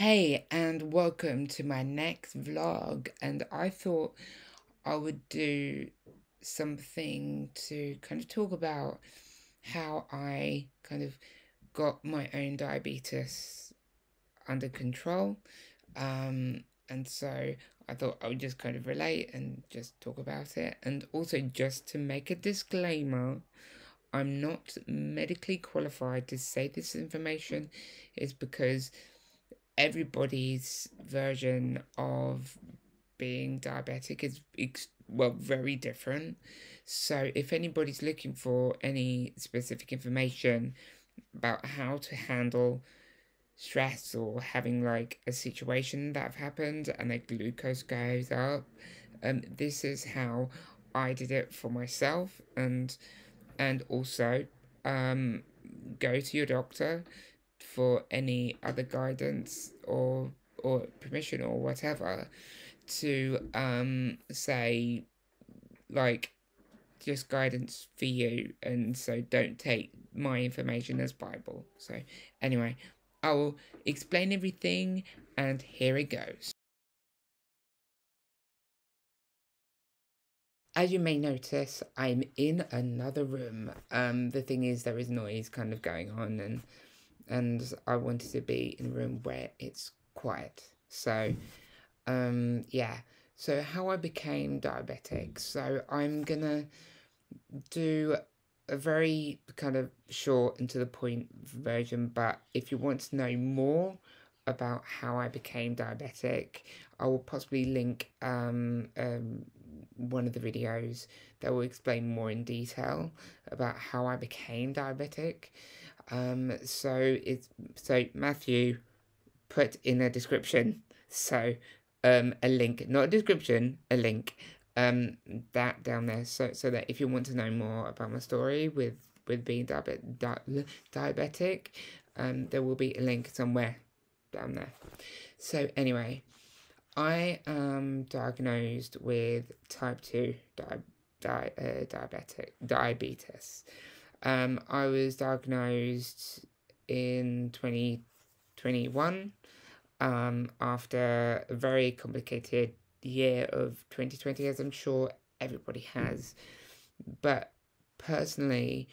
Hey, and welcome to my next vlog. And I thought I would do something to kind of talk about how I kind of got my own diabetes under control. Um, and so I thought I would just kind of relate and just talk about it. And also, just to make a disclaimer, I'm not medically qualified to say this information, is because everybody's version of being diabetic is well very different. So if anybody's looking for any specific information about how to handle stress or having like a situation that have happened and their glucose goes up um this is how i did it for myself and and also um go to your doctor for any other guidance or or permission or whatever to um say like just guidance for you. And so don't take my information as bible. So anyway i will explain everything and here it goes. As you may notice i'm in another room. Um the thing is there is noise kind of going on and and I wanted to be in a room where it's quiet. So, um, yeah. So, how I became diabetic. So, I'm gonna do a very kind of short and to the point version, but if you want to know more about how I became diabetic, I will possibly link um, um, one of the videos that will explain more in detail about how I became diabetic. Um, so it's so Matthew put in a description. So um, a link, not a description, a link. Um, that down there. So so that if you want to know more about my story with with being diabetic, di- diabetic, um, there will be a link somewhere down there. So anyway, I am diagnosed with type two di- di- uh, diabetic diabetes. Um, I was diagnosed in 2021 um, after a very complicated year of 2020, as I'm sure everybody has. But personally,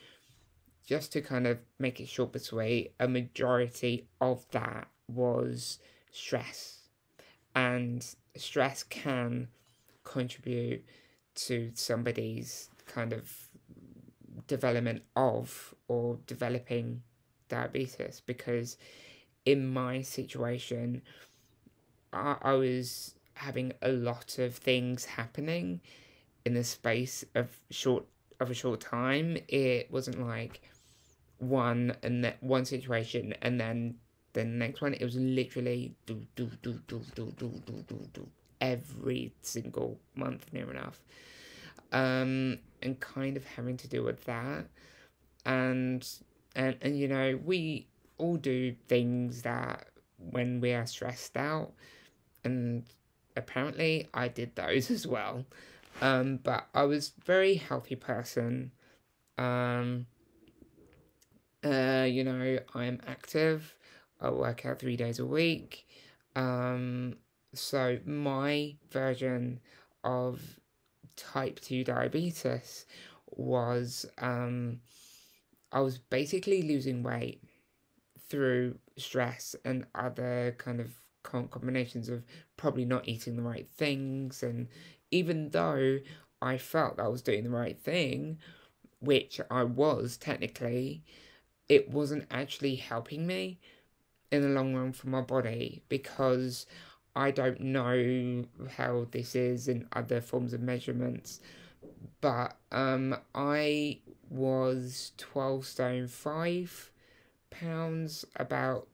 just to kind of make it short but sweet, a majority of that was stress. And stress can contribute to somebody's kind of development of or developing diabetes because in my situation I, I was having a lot of things happening in the space of short of a short time. It wasn't like one and that one situation and then the next one. It was literally do do do do do do do do do every single month near enough um, and kind of having to deal with that. And and and you know, we all do things that when we are stressed out, and apparently I did those as well. Um, but I was very healthy person. Um, uh, you know, I'm active. I work out three days a week. Um, so my version of type 2 diabetes was um, I was basically losing weight through stress and other kind of combinations of probably not eating the right things. And even though I felt that I was doing the right thing, which I was technically, it wasn't actually helping me in the long run for my body because I don't know how this is in other forms of measurements, but um, I was 12 stone 5 pounds about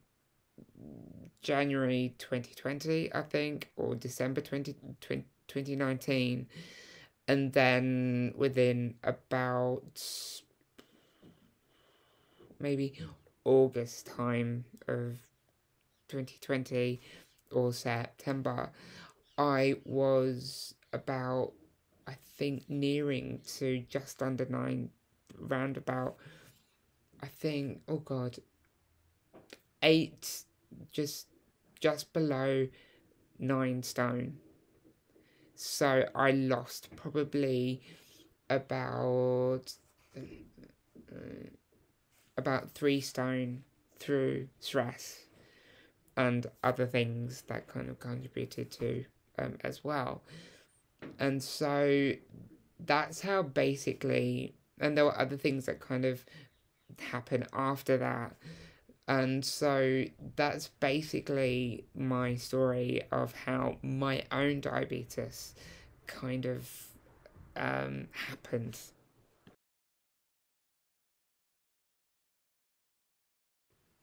January 2020, I think, or December 20, 20, 2019. And then within about maybe August time of 2020, or September, I was about, I think, nearing to just under nine, round about, I think, oh God, eight, just just below nine stone. So I lost probably about uh, about three stone through stress and other things that kind of contributed to um, as well. And so that's how basically, and there were other things that kind of happen after that. And so that's basically my story of how my own diabetes kind of um, happened.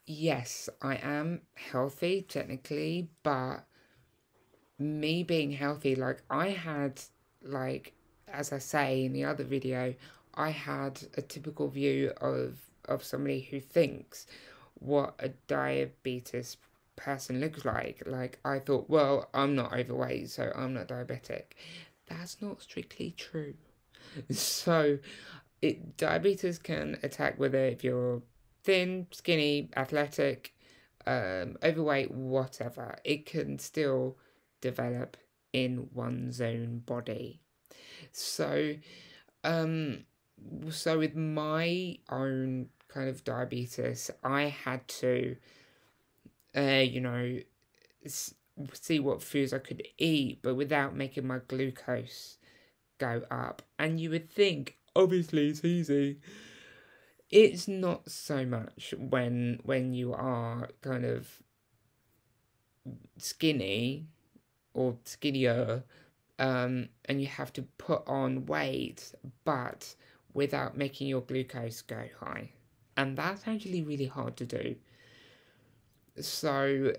Yes, I am healthy technically, but me being healthy, like I had, like, as I say in the other video, I had a typical view of of somebody who thinks what a diabetes person looks like. Like I thought, well, I'm not overweight, so I'm not diabetic. That's not strictly true. So, it diabetes can attack whether if you're thin, skinny, athletic, um, overweight, whatever. It can still develop in one's own body. So, um, so with my own kind of diabetes, I had to, uh, you know, see what foods I could eat, but without making my glucose go up. And you would think, obviously, it's easy. It's not so much when when you are kind of skinny or skinnier, um, and you have to put on weight, but without making your glucose go high. And that's actually really hard to do. So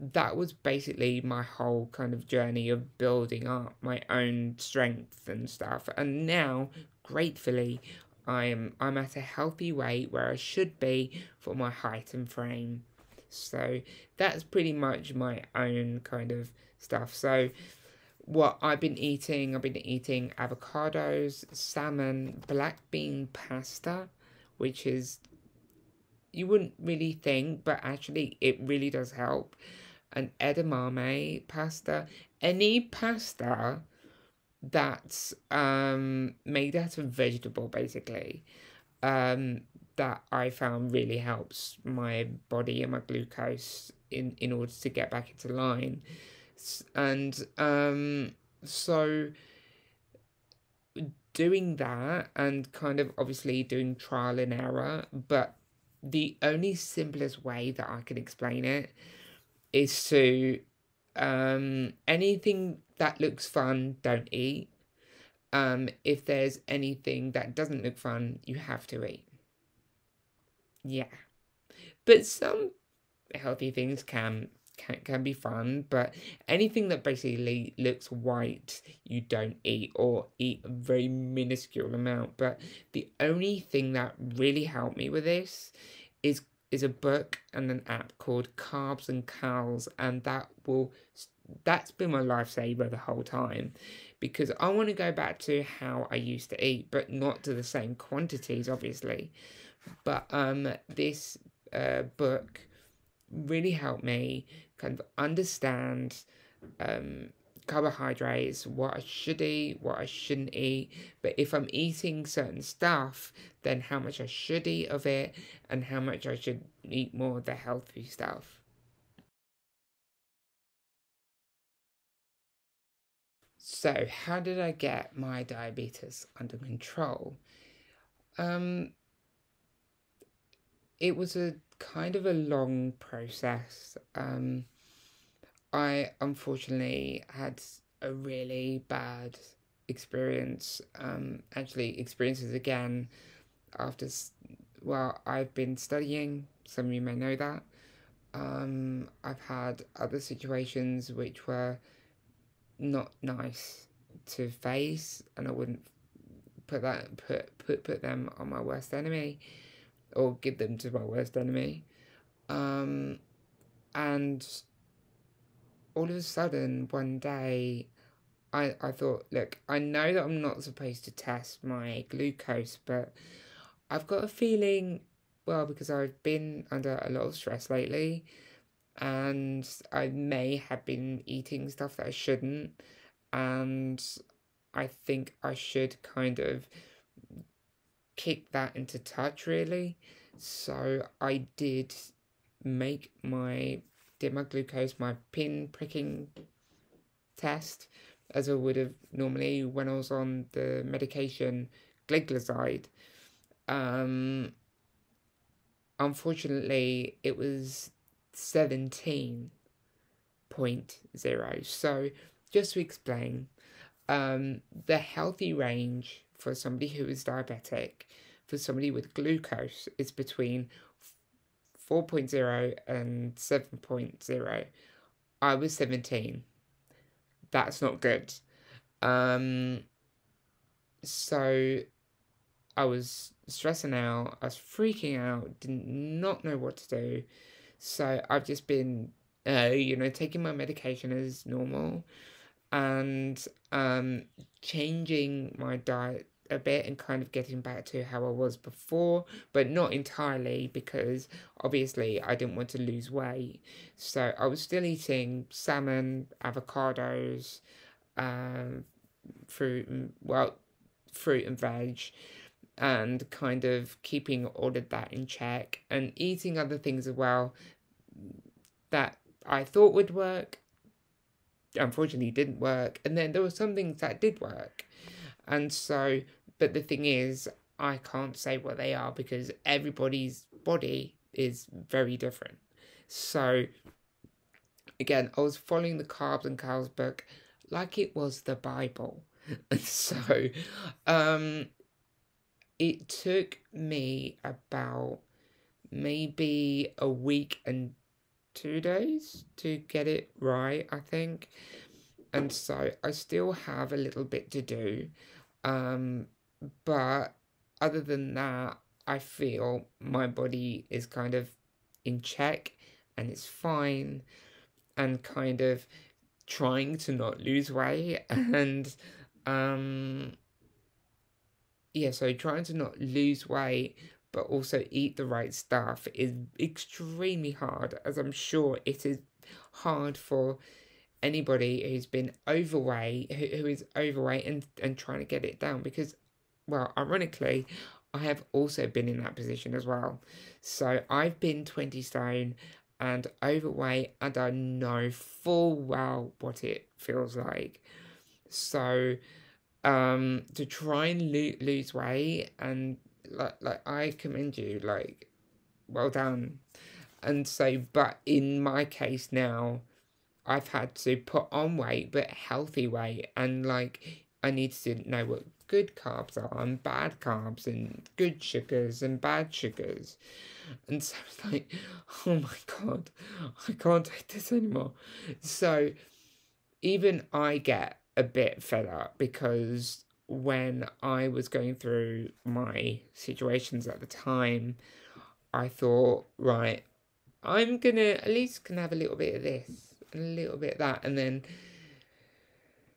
that was basically my whole kind of journey of building up my own strength and stuff. And now, gratefully, I'm I'm at a healthy weight where I should be for my height and frame. So that's pretty much my own kind of stuff. So what I've been eating, I've been eating avocados, salmon, black bean pasta, which is you wouldn't really think, but actually it really does help. An edamame pasta, any pasta that's um made out of vegetable basically, um that I found really helps my body and my glucose in in order to get back into line, and um so doing that and kind of obviously doing trial and error, but the only simplest way that I can explain it is to um, anything that looks fun, don't eat. Um, if there's anything that doesn't look fun, you have to eat. Yeah. But some healthy things can can, can be fun, but anything that basically looks white, you don't eat or eat a very minuscule amount. But the only thing that really helped me with this is is a book and an app called Carbs and Cals, and that will that's been my lifesaver the whole time because I want to go back to how I used to eat, but not to the same quantities, obviously. But um, this uh, book really helped me kind of understand um, carbohydrates, what I should eat, what I shouldn't eat. But if I'm eating certain stuff, then how much I should eat of it and how much I should eat more of the healthy stuff. So, how did I get my diabetes under control? Um, it was a kind of a long process. Um, I unfortunately had a really bad experience. Um, actually, experiences again after. Well, I've been studying. Some of you may know that. Um, I've had other situations which were not nice to face, and I wouldn't put that put put put them on my worst enemy, or give them to my worst enemy. Um, and all of a sudden one day I, I thought, look, I know that I'm not supposed to test my glucose, but I've got a feeling, well, because I've been under a lot of stress lately, and I may have been eating stuff that I shouldn't, and I think I should kind of kick that into touch really. So I did make my did my glucose, my pin pricking test, as I would have normally when I was on the medication gliclazide. Um, unfortunately, it was 17.0. So, just to explain, um, the healthy range for somebody who is diabetic, for somebody with glucose, is between 4.0 and 7.0. I was 17. That's not good. Um, so I was stressing out, I was freaking out, did not know what to do. So I've just been, uh, you know, taking my medication as normal and um, changing my diet a bit and kind of getting back to how I was before, but not entirely because obviously I didn't want to lose weight. So I was still eating salmon, avocados, um, fruit, well, fruit and veg, and kind of keeping all of that in check and eating other things as well that I thought would work. Unfortunately, didn't work, and then there were some things that did work, and so but the thing is, I can't say what they are because everybody's body is very different. So, again, I was following the Carbs and Cals book like it was the Bible. And so, um, it took me about maybe a week and two days to get it right, I think. And so I still have a little bit to do. Um, but other than that, I feel my body is kind of in check and it's fine and kind of trying to not lose weight and um yeah so trying to not lose weight but also eat the right stuff is extremely hard as i'm sure it is hard for anybody who's been overweight who, who is overweight and and trying to get it down because well, ironically, I have also been in that position as well. So I've been 20 stone and overweight, and I know full well what it feels like. So, um, to try and lo- lose weight, and like, like I commend you, like, well done. And so, but in my case now, I've had to put on weight, but healthy weight, and like, I need to know what good carbs are and bad carbs and good sugars and bad sugars. And so it's like, oh my god, I can't take this anymore. So even I get a bit fed up because when I was going through my situations at the time, I thought, right, I'm gonna at least can have a little bit of this and a little bit of that, and then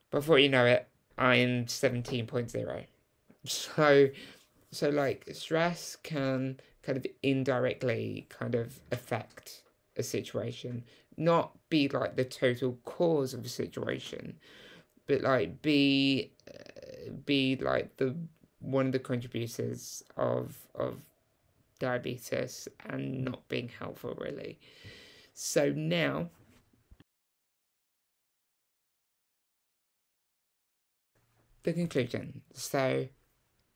before you know it, I'm 17.0. So, so like stress can kind of indirectly kind of affect a situation, not be like the total cause of a situation, but like be uh, be like the one of the contributors of of diabetes and not being helpful really. So now the conclusion. So,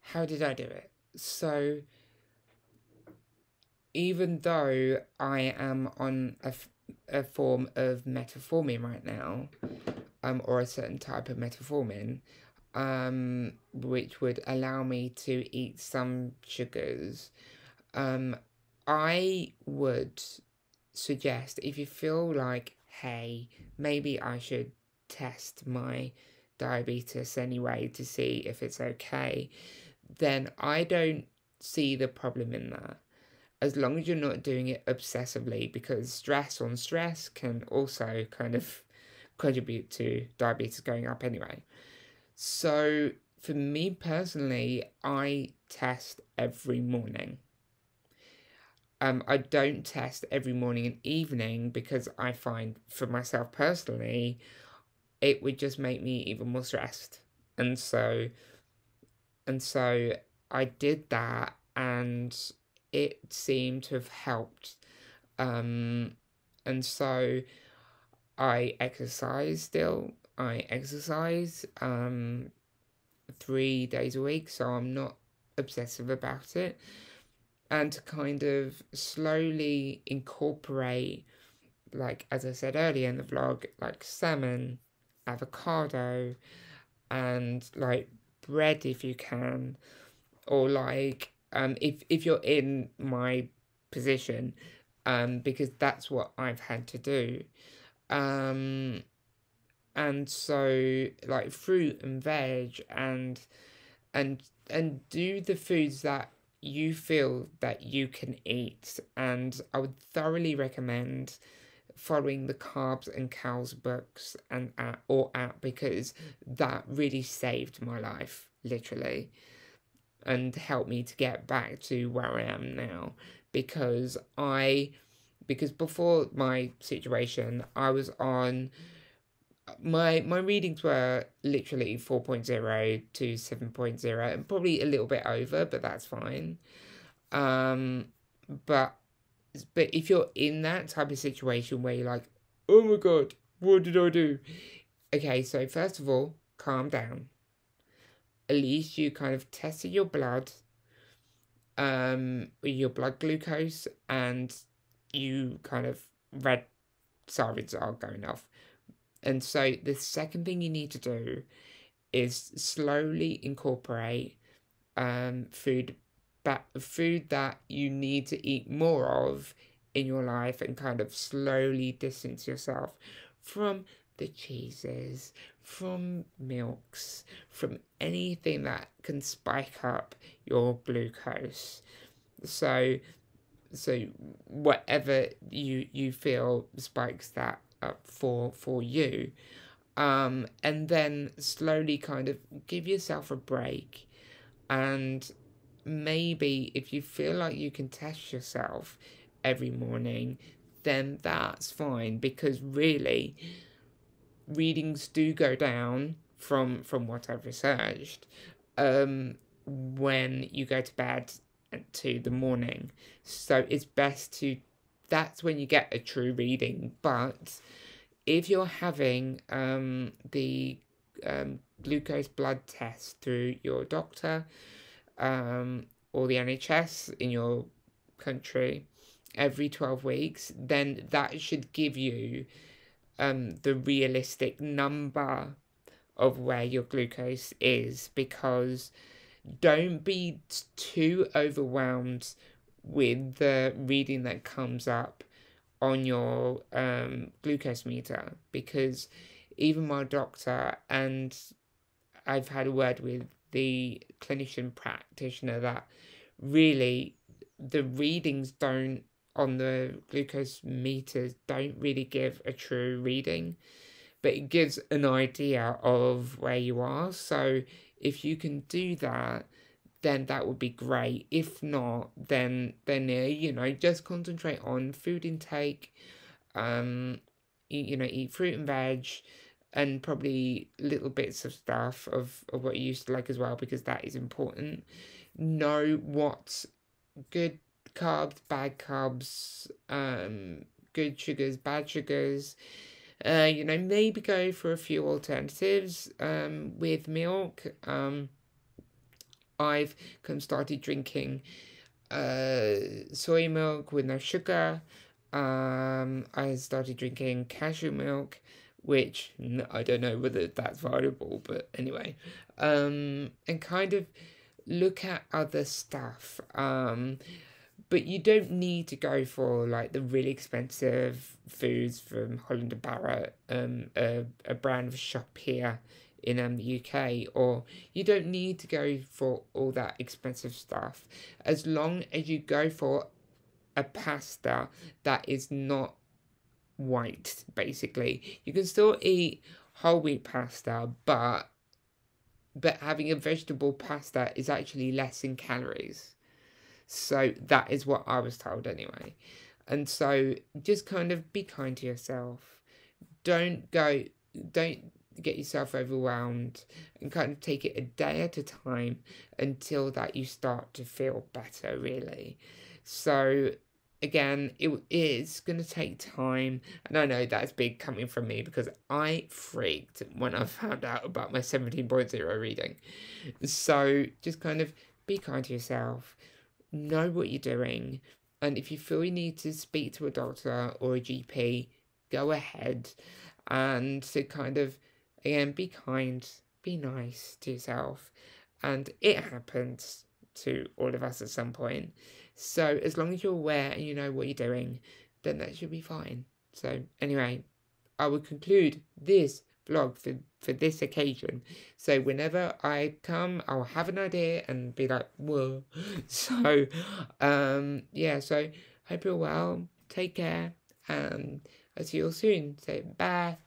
how did I do it? So, even though I am on a, a form of metformin right now, um, or a certain type of metformin, um, which would allow me to eat some sugars, um, I would suggest if you feel like, hey, maybe I should test my diabetes anyway to see if it's okay, then I don't see the problem in that. As long as you're not doing it obsessively, because stress on stress can also kind of contribute to diabetes going up anyway. So, for me personally, I test every morning. Um, I don't test every morning and evening because I find for myself personally, it would just make me even more stressed. And so, and so I did that and it seemed to have helped. Um, and so I exercise still. I exercise um, three days a week, so I'm not obsessive about it. And to kind of slowly incorporate, like as I said earlier in the vlog, like salmon, avocado, and like bread if you can, or like um if if you're in my position, um because that's what I've had to do, um, and so like fruit and veg and and and do the foods that you feel that you can eat. And I would thoroughly recommend following the carbs and cals books and app or app because that really saved my life literally and helped me to get back to where I am now because I because before my situation I was on my my readings were literally 4.0 to 7.0 and probably a little bit over but that's fine. Um but but if you're in that type of situation where you're like oh my god what did i do? Okay so first of all calm down. At least you kind of tested your blood um your blood glucose and you kind of red sirens are going off. And so the second thing you need to do is slowly incorporate um, food, but food that you need to eat more of in your life, and kind of slowly distance yourself from the cheeses, from milks, from anything that can spike up your glucose. So, so whatever you you feel spikes that up for for you um, and then slowly kind of give yourself a break and maybe if you feel like you can test yourself every morning then that's fine because really readings do go down from from what I've researched um, when you go to bed to the morning so it's best to that's when you get a true reading. But if you're having um, the um, glucose blood test through your doctor um, or the NHS in your country every 12 weeks, then that should give you um, the realistic number of where your glucose is because don't be too overwhelmed with the reading that comes up on your um, glucose meter because even my doctor and I've had a word with the clinician practitioner that really the readings don't on the glucose meters don't really give a true reading but it gives an idea of where you are so if you can do that then that would be great. If not, then then you know just concentrate on food intake, um, you know eat fruit and veg, and probably little bits of stuff of, of what you used to like as well because that is important. Know what's good carbs, bad carbs, um, good sugars, bad sugars. Uh, you know, maybe go for a few alternatives um, with milk. Um, I've of started drinking uh, soy milk with no sugar. Um, I started drinking cashew milk, which I don't know whether that's viable, but anyway. Um, and kind of look at other stuff. Um, but you don't need to go for like the really expensive foods from Holland and Barrett, um, a, a brand of shop here in um, the UK, or you don't need to go for all that expensive stuff. As long as you go for a pasta that is not white, basically, you can still eat whole wheat pasta, but but having a vegetable pasta is actually less in calories. So that is what I was told anyway. And so just kind of be kind to yourself. Don't go, don't get yourself overwhelmed and kind of take it a day at a time until that you start to feel better, really. So again, it is going to take time. And I know that's big coming from me because I freaked when I found out about my 17.0 reading. So just kind of be kind to yourself, know what you're doing. And if you feel you need to speak to a doctor or a GP, go ahead and to kind of, again, be kind, be nice to yourself. And it happens to all of us at some point. So as long as you're aware and you know what you're doing, then that should be fine. So anyway, I will conclude this vlog for, for this occasion. So whenever I come, I'll have an idea and be like, whoa. So, um, yeah, so hope you're well. Take care. And I'll see you all soon. So bye.